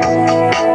Música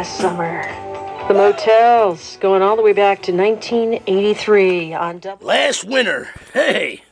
last summer. The motels going all the way back to 1983 on. Double- last winter. Hey.